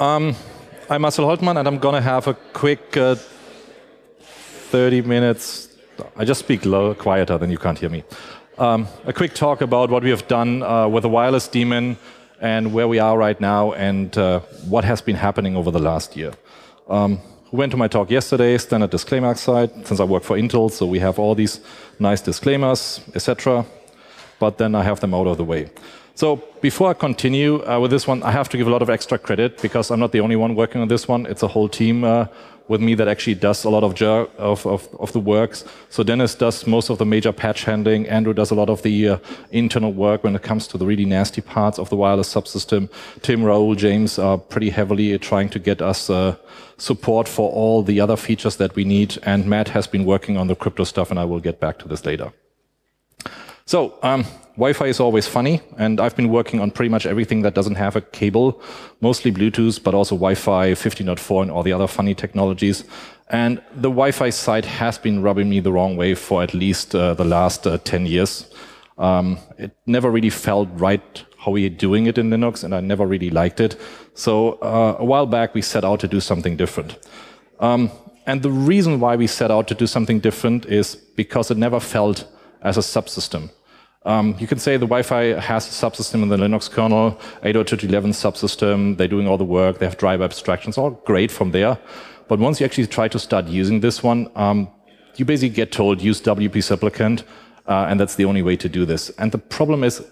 Um, I'm Marcel Holtmann, and I'm going to have a quick uh, 30 minutes. I just speak low, quieter, then you can't hear me. Um, a quick talk about what we have done uh, with the wireless daemon and where we are right now and uh, what has been happening over the last year. Um, who went to my talk yesterday, standard disclaimer side, since I work for Intel, so we have all these nice disclaimers, etc. But then I have them out of the way. So before I continue uh, with this one, I have to give a lot of extra credit because I'm not the only one working on this one. It's a whole team uh, with me that actually does a lot of, of, of, of, the works. So Dennis does most of the major patch handling. Andrew does a lot of the uh, internal work when it comes to the really nasty parts of the wireless subsystem. Tim, Raul, James are pretty heavily trying to get us uh, support for all the other features that we need. And Matt has been working on the crypto stuff, and I will get back to this later. So um, Wi-Fi is always funny, and I've been working on pretty much everything that doesn't have a cable, mostly Bluetooth, but also Wi-Fi 15.4 and all the other funny technologies. And the Wi-Fi side has been rubbing me the wrong way for at least uh, the last uh, 10 years. Um, it never really felt right how we are doing it in Linux, and I never really liked it. So uh, a while back, we set out to do something different. Um, and the reason why we set out to do something different is because it never felt as a subsystem. Um, you can say the Wi-Fi has a subsystem in the Linux kernel, 802.11 subsystem. They're doing all the work. They have driver abstractions, all great from there. But once you actually try to start using this one, um, you basically get told use WP supplicant, uh, and that's the only way to do this. And the problem is,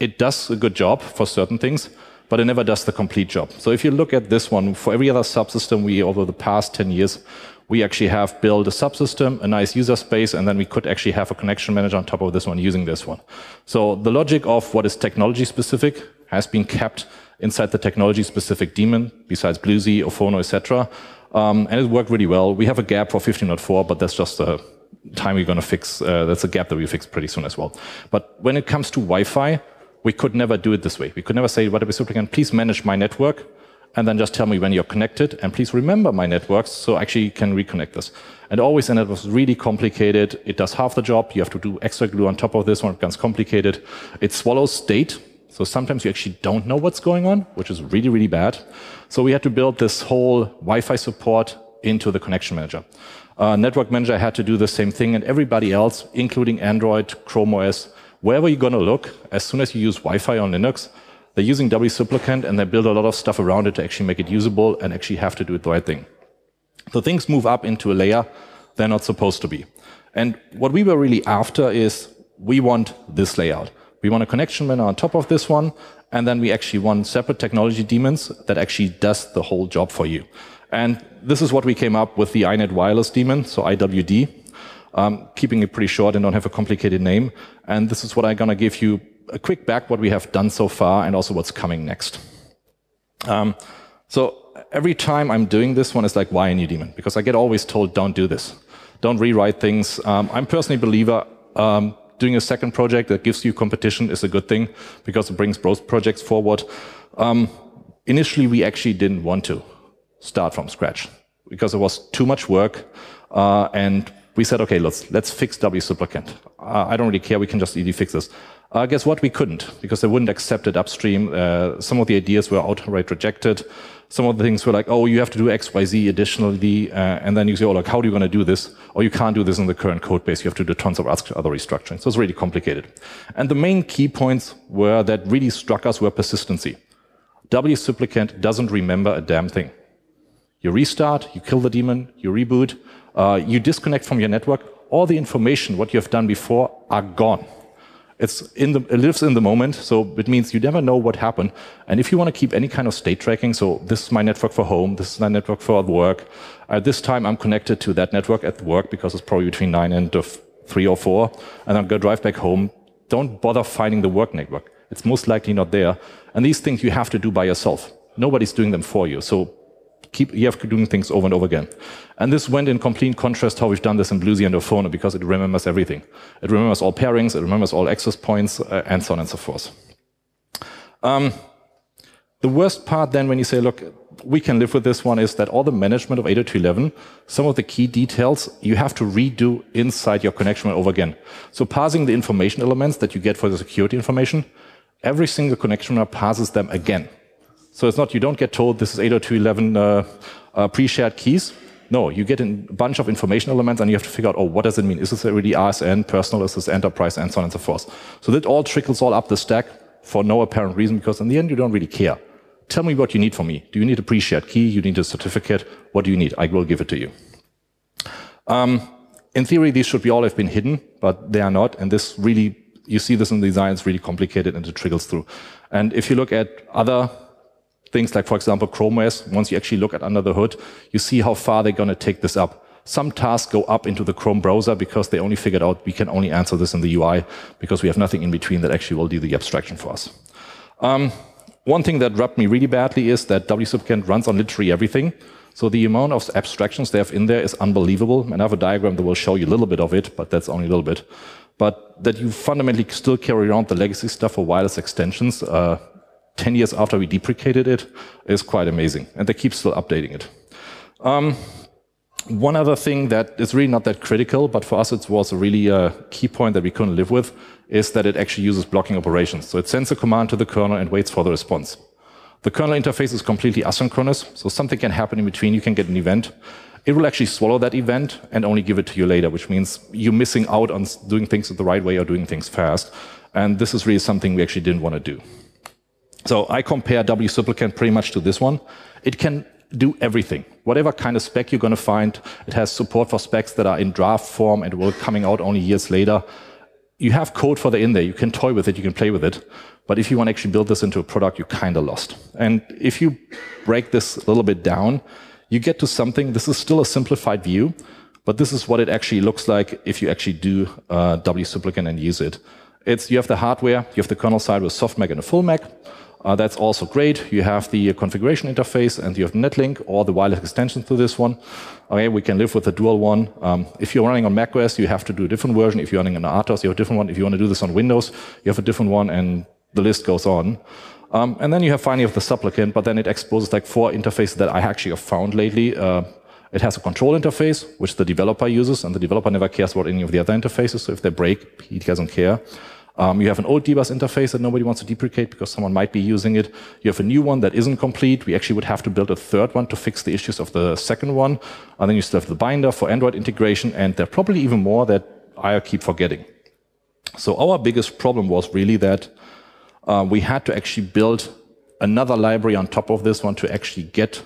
it does a good job for certain things, but it never does the complete job. So if you look at this one, for every other subsystem we over the past 10 years we actually have built a subsystem, a nice user space, and then we could actually have a connection manager on top of this one using this one. So the logic of what is technology specific has been kept inside the technology specific daemon, besides BlueZ, oFono, etc. Um, and it worked really well. We have a gap for 15.4, but that's just a time we're going to fix. Uh, that's a gap that we fix pretty soon as well. But when it comes to Wi-Fi, we could never do it this way. We could never say, what are we please manage my network and then just tell me when you're connected, and please remember my networks so I actually can reconnect this. And always, and it was really complicated. It does half the job. You have to do extra glue on top of this one. It becomes complicated. It swallows state. So sometimes you actually don't know what's going on, which is really, really bad. So we had to build this whole Wi-Fi support into the connection manager. Uh, Network manager had to do the same thing, and everybody else, including Android, Chrome OS, wherever you're going to look, as soon as you use Wi-Fi on Linux, they're using WSupplicant and they build a lot of stuff around it to actually make it usable and actually have to do it the right thing. So things move up into a layer they're not supposed to be. And what we were really after is we want this layout. We want a connection manager on top of this one, and then we actually want separate technology daemons that actually does the whole job for you. And this is what we came up with the iNet wireless daemon, so IWD, um, keeping it pretty short and don't have a complicated name. And this is what I'm going to give you a quick back what we have done so far and also what's coming next. Um, so every time I'm doing this one, it's like, why a new daemon? Because I get always told, don't do this. Don't rewrite things. Um, I'm personally a believer um, doing a second project that gives you competition is a good thing because it brings both projects forward. Um, initially, we actually didn't want to start from scratch because it was too much work uh, and we said, okay, let's let's fix WSupplicant. Uh, I don't really care. We can just easily fix this. Uh, guess what? We couldn't because they wouldn't accept it upstream. Uh, some of the ideas were outright rejected. Some of the things were like, oh, you have to do X, Y, Z additionally, uh, and then you say, oh, like, how are you going to do this? Or you can't do this in the current code base. You have to do tons of other restructuring. So it's really complicated. And the main key points were that really struck us were persistency. W WSupplicant doesn't remember a damn thing. You restart, you kill the daemon, you reboot, uh, you disconnect from your network. All the information, what you have done before, are gone. It's in the, it lives in the moment, so it means you never know what happened. And if you want to keep any kind of state tracking, so this is my network for home, this is my network for work. At this time, I'm connected to that network at work because it's probably between nine and three or four, and I'm going to drive back home. Don't bother finding the work network. It's most likely not there. And these things you have to do by yourself. Nobody's doing them for you. So keep you have doing things over and over again. And this went in complete contrast how we've done this in BlueZ and oFono because it remembers everything. It remembers all pairings, it remembers all access points, uh, and so on and so forth. Um, the worst part then when you say, look, we can live with this one is that all the management of 802.11, some of the key details you have to redo inside your connection over again. So parsing the information elements that you get for the security information, every single connection passes them again. So it's not, you don't get told this is 802.11 uh, uh, pre-shared keys. No, you get a bunch of information elements and you have to figure out, oh, what does it mean? Is this really RSN, personal, is this enterprise, and so on and so forth. So that all trickles all up the stack for no apparent reason because in the end you don't really care. Tell me what you need from me. Do you need a pre-shared key? You need a certificate? What do you need? I will give it to you. Um, in theory, these should be all have been hidden, but they are not. And this really, you see this in the design, it's really complicated and it trickles through. And if you look at other things like, for example, Chrome OS, once you actually look at under the hood, you see how far they're going to take this up. Some tasks go up into the Chrome browser because they only figured out we can only answer this in the UI because we have nothing in between that actually will do the abstraction for us. Um, one thing that rubbed me really badly is that WSUPLICANT runs on literally everything. So the amount of abstractions they have in there is unbelievable. And I have a diagram that will show you a little bit of it, but that's only a little bit. But that you fundamentally still carry around the legacy stuff for wireless extensions uh, 10 years after we deprecated it is quite amazing. And they keep still updating it. Um, one other thing that is really not that critical, but for us it was a really uh, key point that we couldn't live with, is that it actually uses blocking operations. So it sends a command to the kernel and waits for the response. The kernel interface is completely asynchronous, so something can happen in between. You can get an event. It will actually swallow that event and only give it to you later, which means you're missing out on doing things the right way or doing things fast. And this is really something we actually didn't want to do. So I compare WSUPLICANT pretty much to this one. It can do everything. Whatever kind of spec you're going to find, it has support for specs that are in draft form and will coming out only years later you have code for the in there. You can toy with it, you can play with it. But if you want to actually build this into a product, you're kind of lost. And if you break this a little bit down, you get to something. This is still a simplified view, but this is what it actually looks like if you actually do uh, WSUPLICANT and use it. It's you have the hardware, you have the kernel side with softmac and a FullMAC. Uh, that's also great. You have the configuration interface and you have Netlink or the wireless extension to this one. Okay, we can live with the dual one. Um, if you're running on macOS, you have to do a different version. If you're running on RTOS, you have a different one. If you want to do this on Windows, you have a different one, and the list goes on. Um, and then you have finally the supplicant, but then it exposes like four interfaces that I actually have found lately. Uh, it has a control interface, which the developer uses, and the developer never cares about any of the other interfaces. So if they break, he doesn't care. Um, you have an old dbus interface that nobody wants to deprecate because someone might be using it. You have a new one that isn't complete. We actually would have to build a third one to fix the issues of the second one. And then you still have the binder for Android integration, and there are probably even more that I keep forgetting. So our biggest problem was really that uh, we had to actually build another library on top of this one to actually get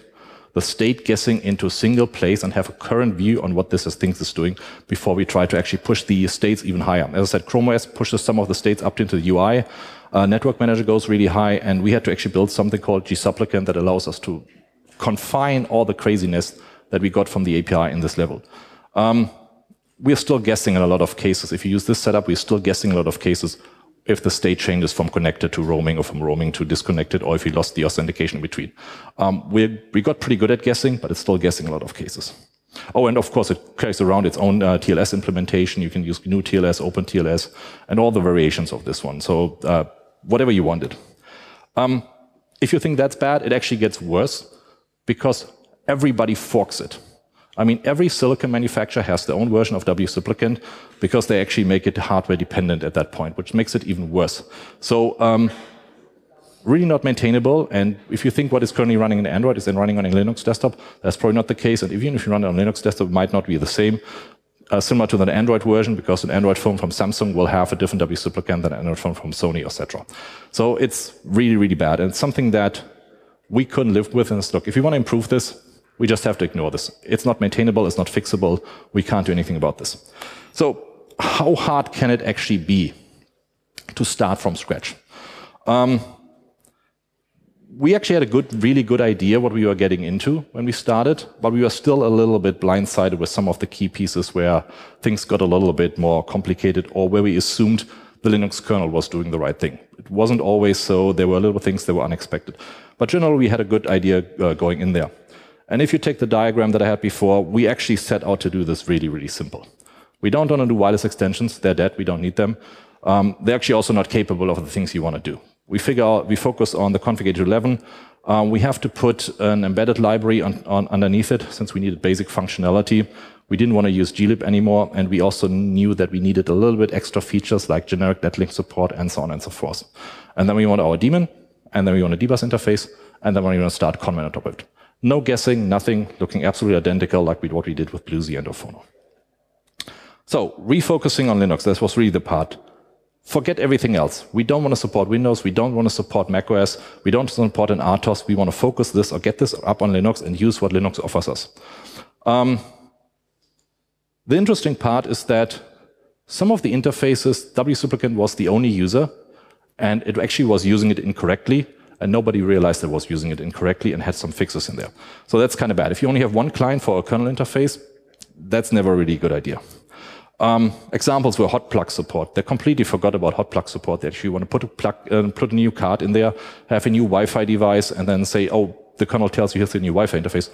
the state guessing into a single place and have a current view on what this is, things is doing before we try to actually push the states even higher. As I said, Chrome OS pushes some of the states up into the UI. Uh, Network Manager goes really high, and we had to actually build something called gsupplicant that allows us to confine all the craziness that we got from the API in this level. Um, we're still guessing in a lot of cases. If you use this setup, we're still guessing a lot of cases if the state changes from connected to roaming or from roaming to disconnected, or if we lost the authentication in between. Um, we, we got pretty good at guessing, but it's still guessing a lot of cases. Oh, and of course, it carries around its own uh, TLS implementation. You can use GNU TLS, Open TLS, and all the variations of this one. So uh, whatever you wanted. Um, if you think that's bad, it actually gets worse because everybody forks it. I mean, every silicon manufacturer has their own version of WSUPLICANT because they actually make it hardware dependent at that point, which makes it even worse. So, um, really not maintainable. And if you think what is currently running in Android is then running on a Linux desktop, that's probably not the case. And even if you run it on Linux desktop, it might not be the same. Uh, similar to the Android version, because an Android phone from Samsung will have a different WSUPLICANT than an Android phone from Sony, etc. So it's really, really bad. And it's something that we couldn't live with. And look, if you want to improve this, we just have to ignore this. It's not maintainable, it's not fixable. We can't do anything about this. So how hard can it actually be to start from scratch? Um, we actually had a good, really good idea what we were getting into when we started, but we were still a little bit blindsided with some of the key pieces where things got a little bit more complicated or where we assumed the Linux kernel was doing the right thing. It wasn't always so. There were little things that were unexpected. But generally, we had a good idea uh, going in there. And if you take the diagram that I had before, we actually set out to do this really, really simple. We don't want to do wireless extensions. They're dead. We don't need them. Um, they're actually also not capable of the things you want to do. We figure out, we focus on the config 11. Um, we have to put an embedded library on, on underneath it since we needed basic functionality. We didn't want to use glib anymore, and we also knew that we needed a little bit extra features like generic netlink support and so on and so forth. And then we want our daemon, and then we want a dbus interface, and then we want to start ConnMan on top of it. No guessing, nothing, looking absolutely identical like what we did with BlueZ and oFono. So refocusing on Linux, this was really the part. Forget everything else. We don't want to support Windows. We don't want to support macOS. We don't support an RTOS. We want to focus this or get this up on Linux and use what Linux offers us. Um, the interesting part is that some of the interfaces, WSupplicant was the only user, and it actually was using it incorrectly and nobody realized it was using it incorrectly and had some fixes in there. So that's kind of bad. If you only have one client for a kernel interface, that's never really a good idea. Um, examples were hot plug support. They completely forgot about hot plug support. They actually want to put a plug, uh, put a new card in there, have a new Wi-Fi device, and then say, "Oh, the kernel tells you here's the new Wi-Fi interface."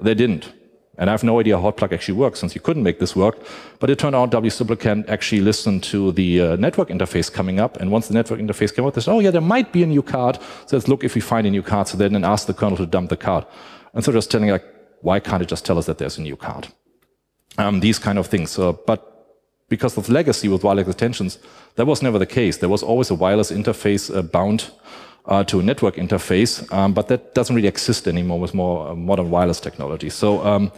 They didn't. And I have no idea how Hotplug actually works since you couldn't make this work. But it turned out WSupplicant actually listened to the uh, network interface coming up. And once the network interface came up, they said, oh yeah, there might be a new card. So let's look if we find a new card. So then ask the kernel to dump the card. And so just telling like, why can't it just tell us that there's a new card? Um, these kind of things. Uh, but because of legacy with wireless extensions, that was never the case. There was always a wireless interface uh, bound uh, to a network interface, um, but that doesn't really exist anymore with more uh, modern wireless technology. So um,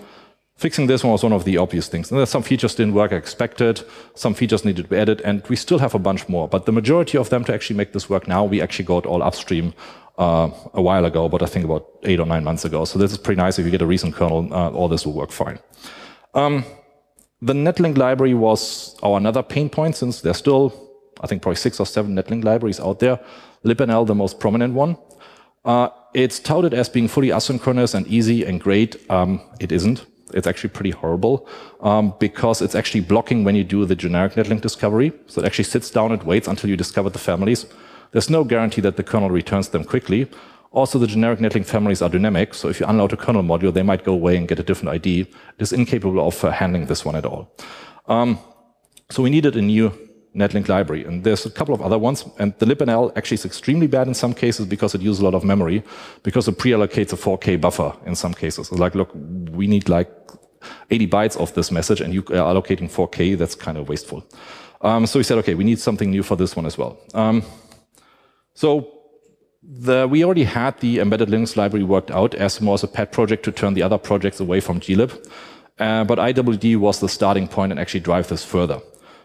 fixing this one was one of the obvious things. And some features didn't work as expected, some features needed to be added, and we still have a bunch more. But the majority of them to actually make this work now, we actually got all upstream uh, a while ago, but I think about eight or nine months ago. So this is pretty nice. If you get a recent kernel, uh, all this will work fine. Um, the netlink library was our another pain point since there's still, I think, probably six or seven netlink libraries out there libnl the most prominent one. Uh, it's touted as being fully asynchronous and easy and great. Um, it isn't. It's actually pretty horrible um, because it's actually blocking when you do the generic netlink discovery. So it actually sits down and waits until you discover the families. There's no guarantee that the kernel returns them quickly. Also, the generic netlink families are dynamic, so if you unload a kernel module, they might go away and get a different ID. It is incapable of uh, handling this one at all. Um, so we needed a new netlink library. And there's a couple of other ones. And the libnl actually is extremely bad in some cases because it uses a lot of memory, because it pre-allocates a 4K buffer in some cases. It's like, look, we need like 80 bytes of this message, and you are allocating 4K. That's kind of wasteful. Um, so we said, okay, we need something new for this one as well. Um, so the, we already had the embedded Linux library worked out as more as a pet project to turn the other projects away from glib. Uh, but IWD was the starting point and actually drive this further.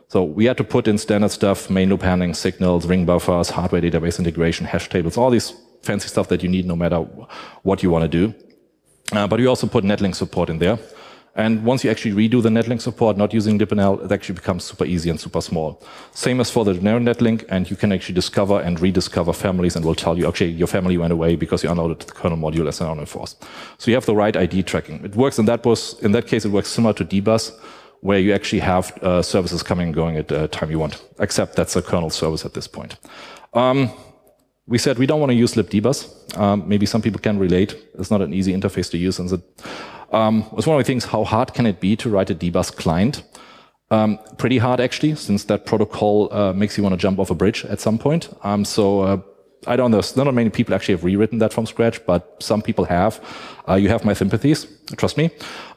So we had to put in standard stuff, main loop handling, signals, ring buffers, hardware database integration, hash tables, all these fancy stuff that you need no matter what you want to do. Uh, but we also put netlink support in there. And once you actually redo the netlink support, not using libnl, it actually becomes super easy and super small. Same as for the generic netlink, and you can actually discover and rediscover families and will tell you, actually, your family went away because you unloaded the kernel module as an unenforced. So you have the right ID tracking. It works in that, was, in that case, it works similar to dbus, where you actually have uh, services coming and going at the time you want, except that's a kernel service at this point. Um, we said we don't want to use libdbus. Um, maybe some people can relate. It's not an easy interface to use. And um, was one of the things, how hard can it be to write a dbus client? Um, pretty hard, actually, since that protocol uh, makes you want to jump off a bridge at some point. Um, so uh, I don't know, not many people actually have rewritten that from scratch, but some people have. Uh, you have my sympathies, trust me.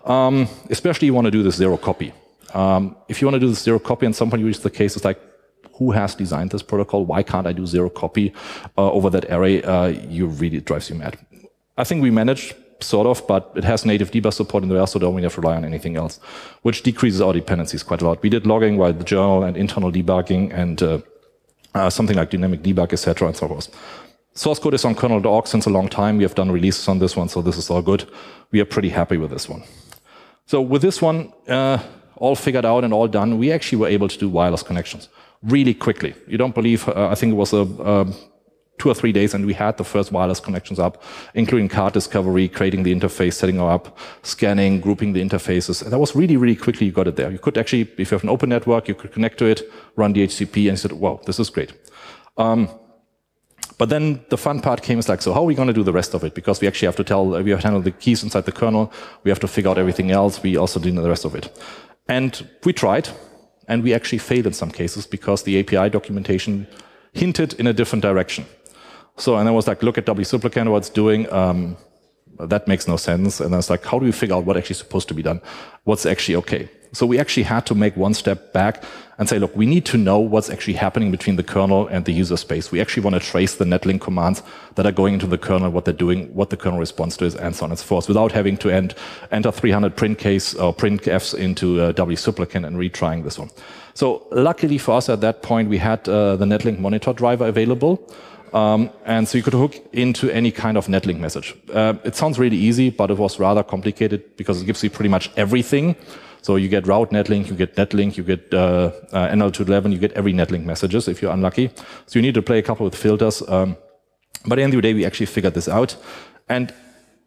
Um, especially you want to do this zero copy. Um, if you want to do this zero copy and somebody reaches the case, it's like, who has designed this protocol? Why can't I do zero copy uh, over that array? Uh, you really drives you mad. I think we managed sort of, but it has native dbus support in there, so don't we have to rely on anything else, which decreases our dependencies quite a lot. We did logging while the journal and internal debugging and uh, uh, something like dynamic debug, etc., and so forth. Source code is on kernel.org since a long time. We have done releases on this one, so this is all good. We are pretty happy with this one. So with this one uh, all figured out and all done, we actually were able to do wireless connections really quickly. You don't believe, uh, I think it was a, a two or three days and we had the first wireless connections up, including card discovery, creating the interface, setting it up, scanning, grouping the interfaces. And that was really, really quickly you got it there. You could actually, if you have an open network, you could connect to it, run DHCP, and you said, wow, this is great. Um, but then the fun part came is like, so how are we going to do the rest of it? Because we actually have to tell, we have to handle the keys inside the kernel. We have to figure out everything else. We also do the rest of it. And we tried, and we actually failed in some cases because the API documentation hinted in a different direction. So, and I was like, look at WSupplicant, what it's doing. Um, that makes no sense. And I was like, how do we figure out what actually is supposed to be done? What's actually okay? So we actually had to make one step back and say, look, we need to know what's actually happening between the kernel and the user space. We actually want to trace the netlink commands that are going into the kernel, what they're doing, what the kernel response to is, and so on and so forth, without having to end, enter 300 print case or print fs into uh, wsupplican and retrying this one. So luckily for us at that point, we had uh, the netlink monitor driver available. Um, and so you could hook into any kind of netlink message. Uh, it sounds really easy, but it was rather complicated because it gives you pretty much everything. So you get route netlink, you get netlink, you get uh, uh, NL211, you get every netlink messages if you're unlucky. So you need to play a couple with filters. Um, but at the end of the day, we actually figured this out. And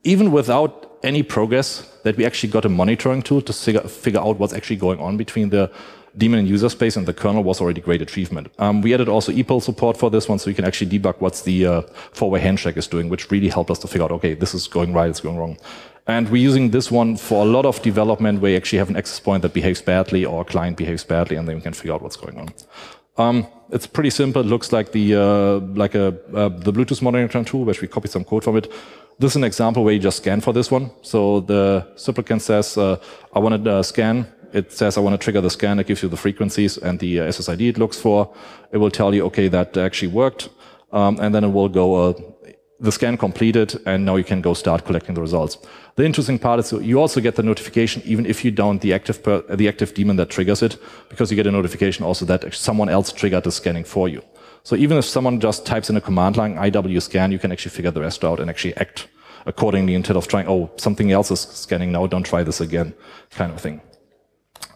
even without any progress, that we actually got a monitoring tool to figure, out what's actually going on between the daemon and user space and the kernel was already a great achievement. Um, we added also EAPoL support for this one, so you can actually debug what's the uh, four-way handshake is doing, which really helped us to figure out, okay, this is going right, it's going wrong. And we're using this one for a lot of development where you actually have an access point that behaves badly or a client behaves badly, and then we can figure out what's going on. Um, it's pretty simple. It looks like the uh, like a uh, the Bluetooth monitoring tool, which we copied some code from it. This is an example where you just scan for this one. So the supplicant says, uh, "I want to uh, scan it says I want to trigger the scan. It gives you the frequencies and the uh, SSID it looks for. It will tell you, okay, that actually worked. Um, and then it will go, uh, the scan completed, and now you can go start collecting the results. The interesting part is you also get the notification even if you don't the active per, the active daemon that triggers it, because you get a notification also that someone else triggered the scanning for you. So even if someone just types in a command line IW scan, you can actually figure the rest out and actually act accordingly instead of trying, oh, something else is scanning now, don't try this again, kind of thing.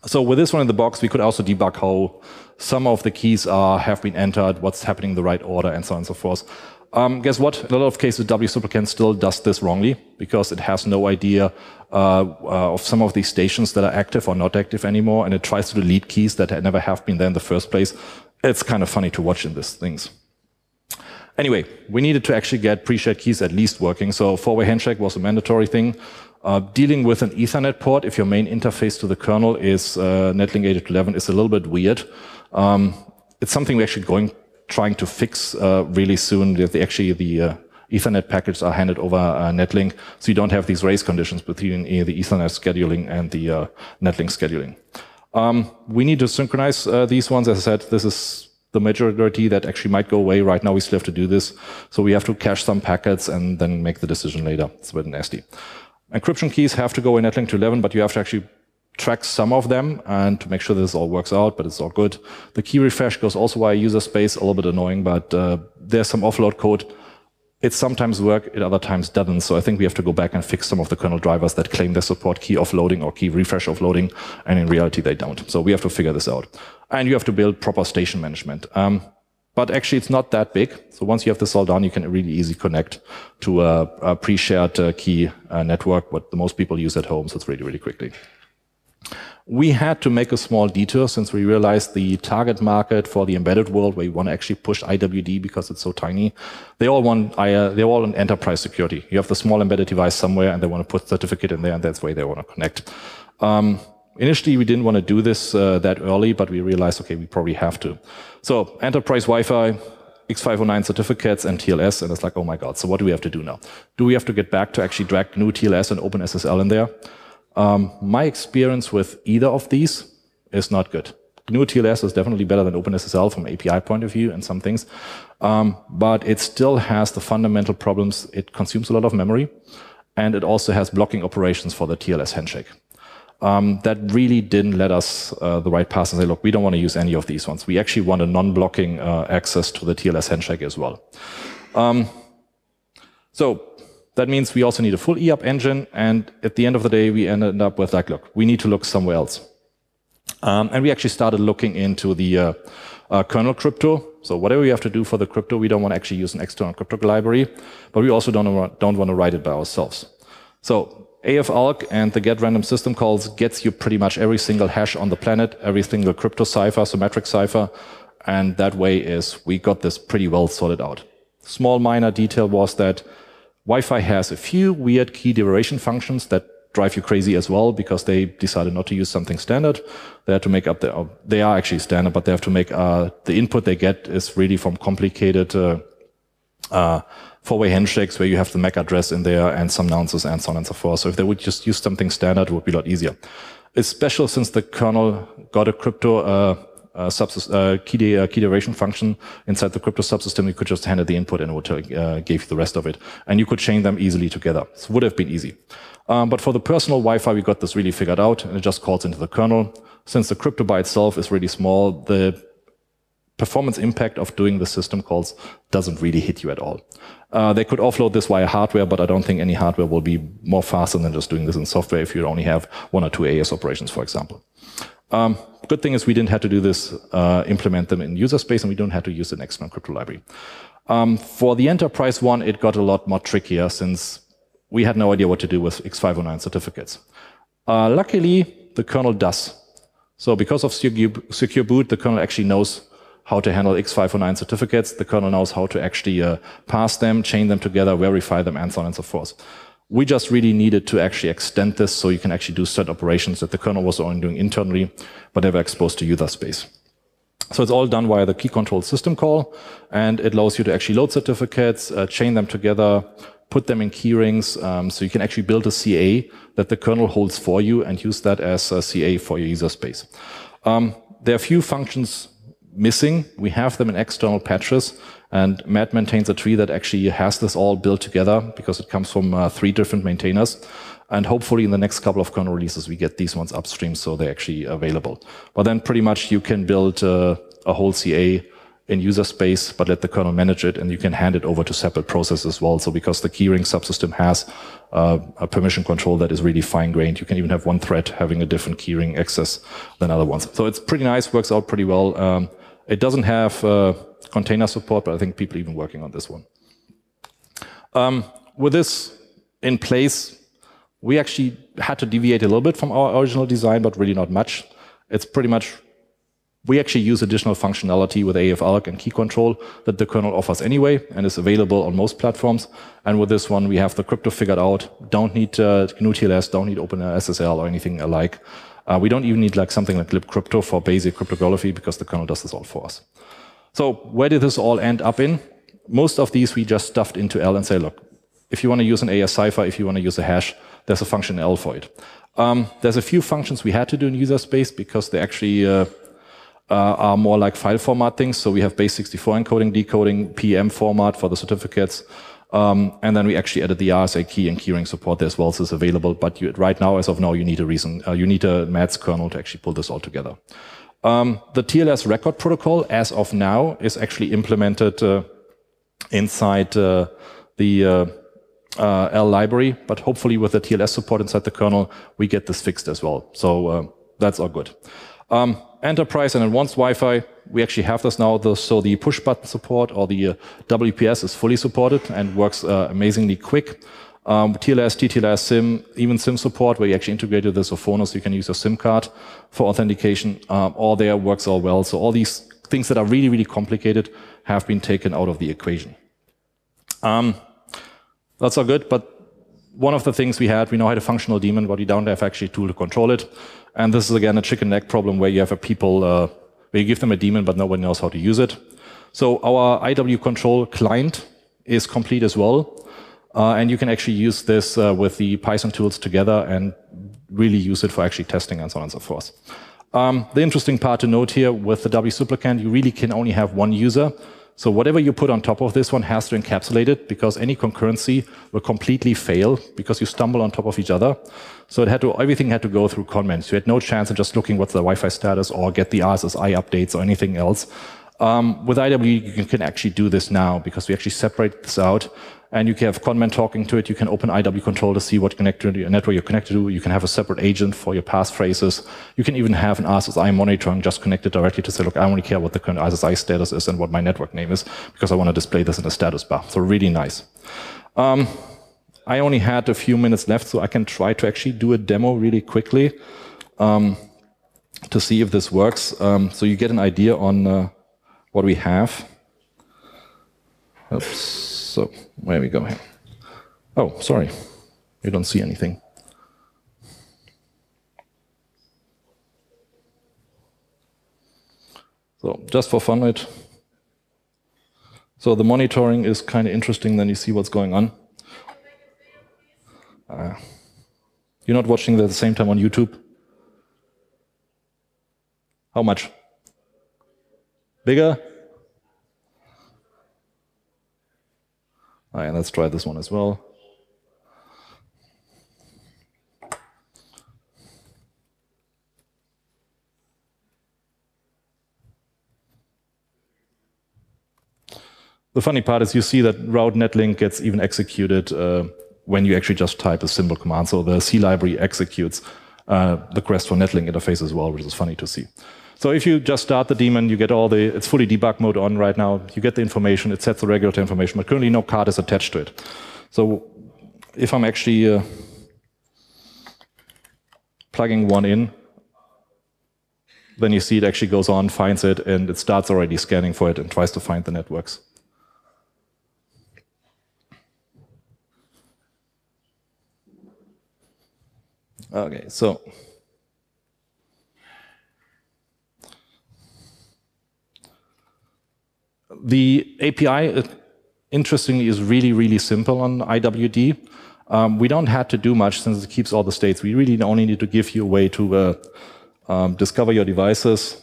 So with this one in the box, we could also debug how some of the keys are, have been entered, what's happening in the right order, and so on and so forth. Um, guess what? In a lot of cases, wsupplican still does this wrongly because it has no idea uh, uh, of some of these stations that are active or not active anymore, and it tries to delete keys that never have been there in the first place. It's kind of funny to watch in these things. Anyway, we needed to actually get pre-shared keys at least working, so four-way handshake was a mandatory thing. Uh, dealing with an Ethernet port, if your main interface to the kernel is uh, Netlink 811, is a little bit weird. Um, it's something we're actually going trying to fix uh, really soon. The, actually, the uh, Ethernet packets are handed over uh, Netlink, so you don't have these race conditions between uh, the Ethernet scheduling and the Netlink scheduling. Um, we need to synchronize these ones. As I said, this is the majority that actually might go away. Right now, we still have to do this. So we have to cache some packets and then make the decision later. It's a bit nasty. Encryption keys have to go in Netlink to 11, but you have to actually track some of them and to make sure this all works out, but it's all good. The key refresh goes also via user space, a little bit annoying, but uh, there's some offload code. It sometimes works, it other times doesn't. So I think we have to go back and fix some of the kernel drivers that claim they support key offloading or key refresh offloading, and in reality they don't. So we have to figure this out. And you have to build proper station management. Um, but actually, it's not that big. So once you have this all done, you can really easily connect to a, a pre-shared uh, key uh, network, what the most people use at home. So it's really, really quickly. We had to make a small detour since we realized the target market for the embedded world, where you want to actually push IWD because it's so tiny, they all want uh, they're all in enterprise security. You have the small embedded device somewhere, and they want to put certificate in there, and that's where they want to connect. Um, Initially, we didn't want to do this uh, that early, but we realized, okay, we probably have to. So enterprise Wi-Fi, X509 certificates and TLS, and it's like, oh my God, so what do we have to do now? Do we have to get back to actually drag GNU TLS and OpenSSL in there? Um, my experience with either of these is not good. GNU TLS is definitely better than OpenSSL from an API point of view and some things, um, but it still has the fundamental problems. It consumes a lot of memory, and it also has blocking operations for the TLS handshake um, that really didn't let us uh, the right path and say, look, we don't want to use any of these ones. We actually want a non-blocking uh, access to the TLS handshake as well. Um, so that means we also need a full EAP engine. And at the end of the day, we ended up with like, look, we need to look somewhere else. Um, and we actually started looking into the uh, uh, kernel crypto. So whatever we have to do for the crypto, we don't want to actually use an external crypto library, but we also don't, don't want to write it by ourselves. So AF_ALG and the get random system calls gets you pretty much every single hash on the planet, every single crypto cipher, symmetric cipher, and that way is we got this pretty well sorted out. Small minor detail was that Wi-Fi has a few weird key derivation functions that drive you crazy as well because they decided not to use something standard. They had to make up the, they are actually standard, but they have to make, uh, the input they get is really from complicated, uh, uh, four-way handshakes where you have the MAC address in there and some nonces and so on and so forth. So if they would just use something standard, it would be a lot easier. is special since the kernel got a crypto uh, uh, key, de uh, key derivation function inside the crypto subsystem. You could just hand it the input and it would uh, give you the rest of it. And you could chain them easily together. It would have been easy. Um, but for the personal Wi-Fi, we got this really figured out and it just calls into the kernel. Since the crypto by itself is really small, the performance impact of doing the system calls doesn't really hit you at all. Uh, they could offload this via hardware, but I don't think any hardware will be more faster than just doing this in software if you only have one or two AES operations, for example. Um, good thing is we didn't have to do this, uh, implement them in user space, and we don't have to use an external crypto library. Um, for the enterprise one, it got a lot more trickier since we had no idea what to do with X509 certificates. Uh, luckily, the kernel does. So because of secure, secure boot, the kernel actually knows how to handle X509 certificates. The kernel knows how to actually uh, pass them, chain them together, verify them, and so on and so forth. We just really needed to actually extend this so you can actually do certain operations that the kernel was only doing internally, but never exposed to user space. So it's all done via the key control system call, and it allows you to actually load certificates, uh, chain them together, put them in key rings, um, so you can actually build a CA that the kernel holds for you and use that as a CA for your user space. Um, there are a few functions missing. We have them in external patches, and Matt maintains a tree that actually has this all built together because it comes from uh, three different maintainers. And hopefully in the next couple of kernel releases, we get these ones upstream so they're actually available. But then pretty much you can build uh, a whole CA in user space, but let the kernel manage it, and you can hand it over to separate processes as well. So because the keyring subsystem has uh, a permission control that is really fine-grained, you can even have one thread having a different keyring access than other ones. So it's pretty nice, works out pretty well. Um, it doesn't have uh, container support, but I think people even working on this one. Um, with this in place, we actually had to deviate a little bit from our original design, but really not much. It's pretty much, we actually use additional functionality with AF_ALG and key control that the kernel offers anyway and is available on most platforms. And with this one, we have the crypto figured out. Don't need uh, GNU TLS, don't need OpenSSL or anything alike. Uh, we don't even need like something like libcrypto for basic cryptography because the kernel does this all for us. So where did this all end up in? Most of these we just stuffed into ELL and say, look, if you want to use an AES cipher, if you want to use a hash, there's a function L for it. Um, there's a few functions we had to do in user space because they actually uh, uh, are more like file format things. So we have base 64 encoding, decoding, PEM format for the certificates. Um, and then we actually added the RSA key and keyring support there as well, so it's available. But you, right now, as of now, you need a reason, uh, you need a Matt's kernel to actually pull this all together. Um, the TLS record protocol, as of now, is actually implemented uh, inside uh, the uh, uh, ELL library, but hopefully with the TLS support inside the kernel, we get this fixed as well. So uh, that's all good. Um, enterprise and advanced Wi-Fi, we actually have this now. So the push button support or the uh, WPS is fully supported and works amazingly quick. Um, TLS, TTLS, SIM, even SIM support, where you actually integrated this with Phono, so you can use a SIM card for authentication. Um, all there works all well. So all these things that are really, really complicated have been taken out of the equation. Um, that's all good, but one of the things we had, we now had a functional daemon, but we don't have actually a tool to control it. And this is again a chicken egg problem where you have a people, uh, where you give them a daemon, but nobody knows how to use it. So our IW control client is complete as well. Uh, and you can actually use this uh, with the Python tools together and really use it for actually testing and so on and so forth. Um, the interesting part to note here with the WSupplicant, you really can only have one user. So whatever you put on top of this one has to encapsulate it because any concurrency will completely fail because you stumble on top of each other. So it had to, everything had to go through ConnMan. So you had no chance of just looking what's the Wi-Fi status or get the RSSI updates or anything else. Um, with IW, you can actually do this now because we actually separate this out and you can have ConnMan talking to it. You can open IW control to see what connector network you're connected to. You can have a separate agent for your passphrases. You can even have an RSSI monitoring just connected directly to say, look, I only care what the current RSSI status is and what my network name is because I want to display this in a status bar. So really nice. Um, I only had a few minutes left, so I can try to actually do a demo really quickly um, to see if this works. Um, so you get an idea on uh, what we have. Oops. So where are we go here? Oh, sorry, you don't see anything. So just for fun, it. So the monitoring is kind of interesting. Then you see what's going on. Uh, you're not watching at the same time on YouTube. How much? Bigger? All right, let's try this one as well. The funny part is you see that route netlink gets even executed uh, when you actually just type a simple command. So the C library executes uh, the quest for netlink interface as well, which is funny to see. So if you just start the daemon, you get all the, it's fully debug mode on right now. You get the information, it sets the regulator information, but currently no card is attached to it. So if I'm actually uh, plugging one in, then you see it actually goes on, finds it, and it starts already scanning for it and tries to find the networks. Okay, so the API, uh, interestingly, is really, really simple on IWD. Um, we don't have to do much since it keeps all the states. We really only need to give you a way to uh, um, discover your devices.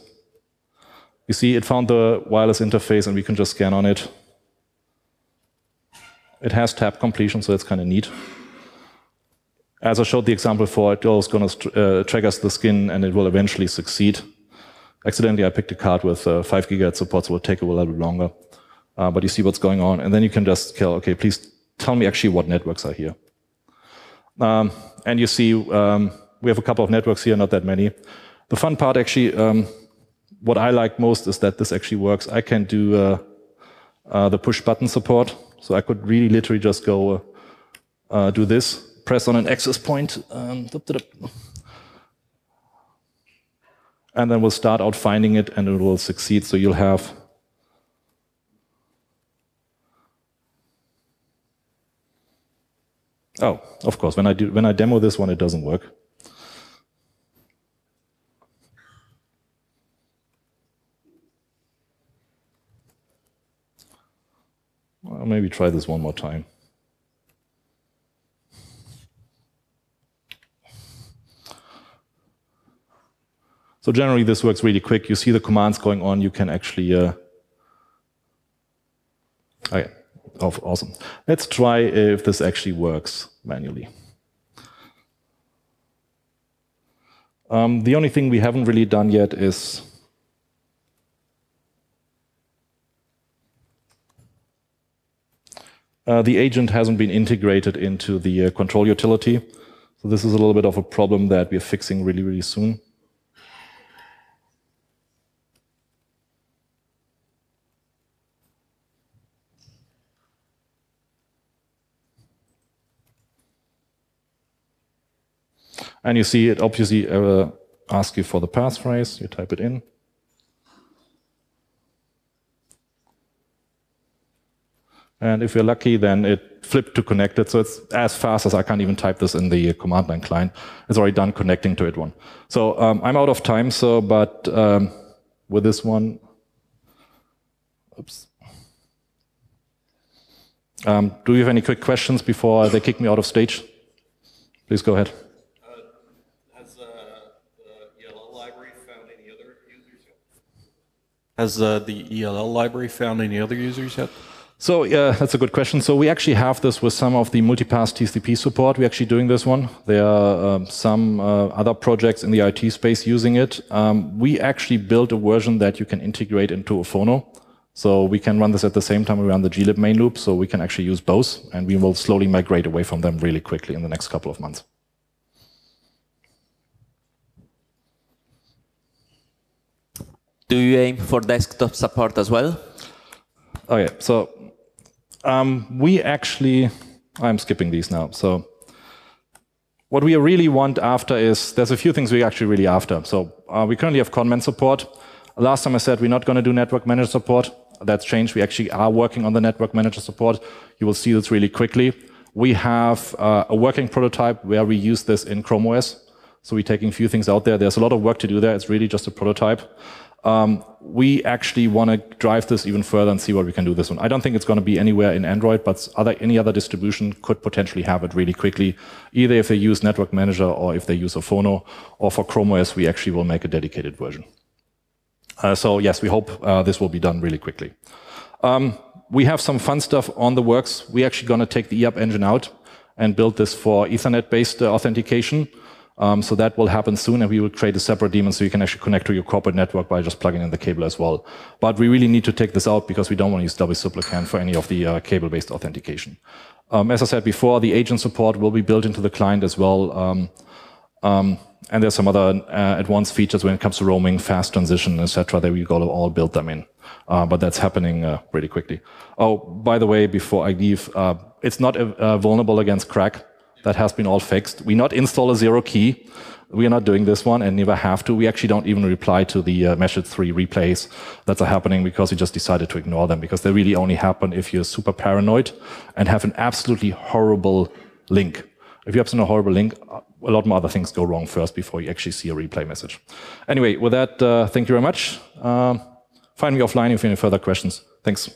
You see, it found the wireless interface and we can just scan on it. It has tab completion, so it's kind of neat. As I showed the example for, it goes going to uh, the skin and it will eventually succeed. Accidentally, I picked a card with uh, 5 gigahertz support, so it will take a little bit longer. Uh, but you see what's going on. And then you can just kill, okay, please tell me actually what networks are here. Um, and you see um, we have a couple of networks here, not that many. The fun part actually, um, what I like most is that this actually works. I can do uh, uh the push button support. So I could really literally just go uh, do this press on an access point. Um, and then we'll start out finding it and it will succeed. So you'll have Oh, of course, when I do when I demo this one, it doesn't work. Well, maybe try this one more time. So generally this works really quick. You see the commands going on, you can actually... Uh, okay, oh, awesome. Let's try if this actually works manually. Um, the only thing we haven't really done yet is uh, the agent hasn't been integrated into the uh, control utility. So this is a little bit of a problem that we're fixing really, really soon. And you see it obviously uh, asks you for the passphrase, you type it in. And if you're lucky, then it flipped to connected. So it's as fast as I can't even type this in the command line client. It's already done connecting to it one. So um, I'm out of time, so but um, with this one, oops. Um, do you have any quick questions before they kick me out of stage? Please go ahead. Has uh, the ELL library found any other users yet? So yeah, that's a good question. So we actually have this with some of the multipath TCP support. We're actually doing this one. There are um, some uh, other projects in the IT space using it. Um, we actually built a version that you can integrate into oFono. So we can run this at the same time we run the glib main loop. So we can actually use both, and we will slowly migrate away from them really quickly in the next couple of months. Do you aim for desktop support as well? Okay, so um, we actually, I'm skipping these now. So what we really want after is, there's a few things we actually really after. So uh, we currently have ConnMan support. Last time I said we're not going to do network manager support. That's changed. We actually are working on the network manager support. You will see this really quickly. We have uh, a working prototype where we use this in Chrome OS. So we're taking a few things out there. There's a lot of work to do there. It's really just a prototype. Um, we actually want to drive this even further and see what we can do this one. I don't think it's going to be anywhere in Android, but other, any other distribution could potentially have it really quickly, either if they use Network Manager or if they use a oFono, or for Chrome OS, we actually will make a dedicated version. Uh, so yes, we hope uh, this will be done really quickly. Um, we have some fun stuff on the works. We're actually going to take the EAP engine out and build this for Ethernet-based uh, authentication. Um, so that will happen soon, and we will create a separate daemon so you can actually connect to your corporate network by just plugging in the cable as well. But we really need to take this out because we don't want to use wpa_supplicant for any of the uh, cable-based authentication. Um, as I said before, the agent support will be built into the client as well. Um, um and there's some other uh, advanced features when it comes to roaming, fast transition, etc. that we got to all build them in. Uh, but that's happening uh, pretty quickly. Oh, by the way, before I leave, uh, it's not uh, vulnerable against KRACK. That has been all fixed. We not install a zero key. We are not doing this one and never have to. We actually don't even reply to the uh, message 3 replays that are happening because we just decided to ignore them because they really only happen if you're super paranoid and have an absolutely horrible link. If you have a horrible link, a lot more other things go wrong first before you actually see a replay message. Anyway, with that, uh, thank you very much. Uh, find me offline if you have any further questions. Thanks.